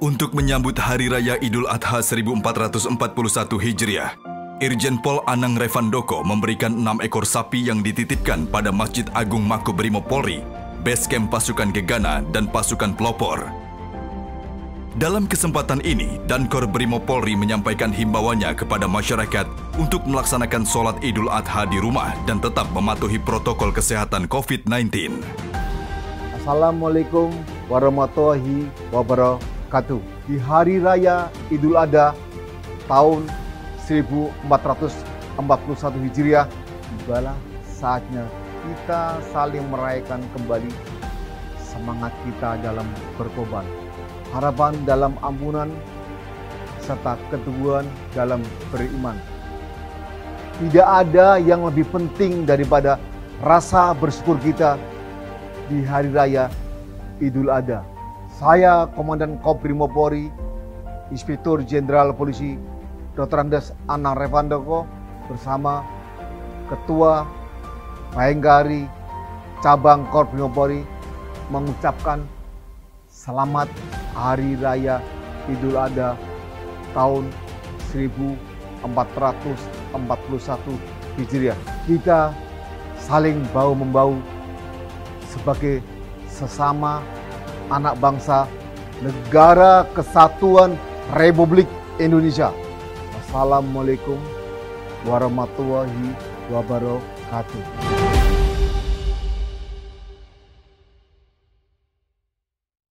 Untuk menyambut Hari Raya Idul Adha 1441 Hijriah, Irjen Pol Anang Revandoko memberikan enam ekor sapi yang dititipkan pada Masjid Agung Makobrimob Polri, Basecamp Pasukan Gegana, dan Pasukan Pelopor. Dalam kesempatan ini, Dankor Brimob Polri menyampaikan himbauannya kepada masyarakat untuk melaksanakan sholat Idul Adha di rumah dan tetap mematuhi protokol kesehatan COVID-19. Assalamualaikum warahmatullahi wabarakatuh. Di Hari Raya Idul Adha tahun 1441 Hijriah, tibalah saatnya kita saling merayakan kembali semangat kita dalam berkorban, harapan dalam ampunan, serta keteguhan dalam beriman. Tidak ada yang lebih penting daripada rasa bersyukur kita di Hari Raya Idul Adha. Saya Komandan Koprimopori, Inspektur Jenderal Polisi Dr. Andes Anang Revandoko bersama Ketua Bayenggari Cabang Korprimopori mengucapkan selamat Hari Raya Idul Adha tahun 1441 Hijriah. Kita saling bau-membau sebagai sesama anak bangsa negara kesatuan Republik Indonesia. Wassalamualaikum warahmatullahi wabarakatuh.